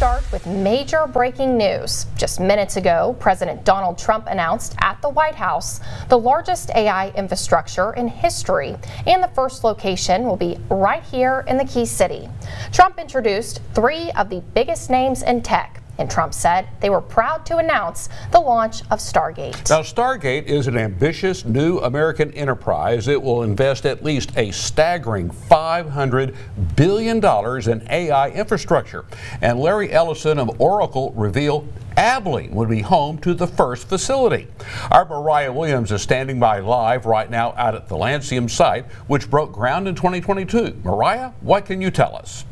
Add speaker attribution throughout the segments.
Speaker 1: start with major breaking news. Just minutes ago, President Donald Trump announced at the White House the largest AI infrastructure in history, and the first location will be right here in the Key City. Trump introduced three of the biggest names in tech and Trump said they were proud to announce the launch of Stargate.
Speaker 2: Now, Stargate is an ambitious new American enterprise. It will invest at least a staggering $500 billion in AI infrastructure. And Larry Ellison of Oracle revealed Abilene would be home to the first facility. Our Mariah Williams is standing by live right now out at the Lancium site, which broke ground in 2022. Mariah, what can you tell us?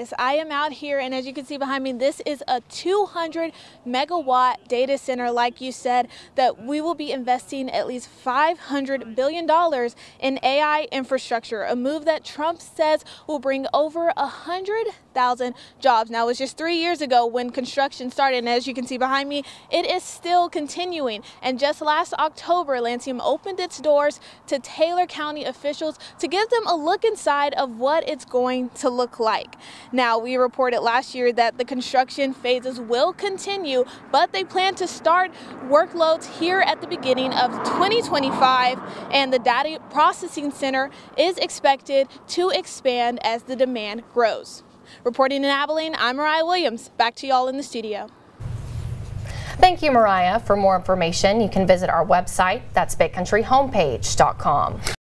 Speaker 3: Guys. I am out here, and as you can see behind me, this is a 200 megawatt data center, like you said, that we will be investing at least $500 billion in AI infrastructure, a move that Trump says will bring over 100,000 jobs. Now, it was just three years ago when construction started, and as you can see behind me, it is still continuing. And just last October, Lancium opened its doors to Taylor County officials to give them a look inside of what it's going to look like. Now, we reported last year that the construction phases will continue, but they plan to start workloads here at the beginning of 2025, and the data processing center is expected to expand as the demand grows. Reporting in Abilene, I'm Mariah Williams. Back to y'all in the studio.
Speaker 1: Thank you, Mariah. For more information, you can visit our website, that's bigcountryhomepage.com.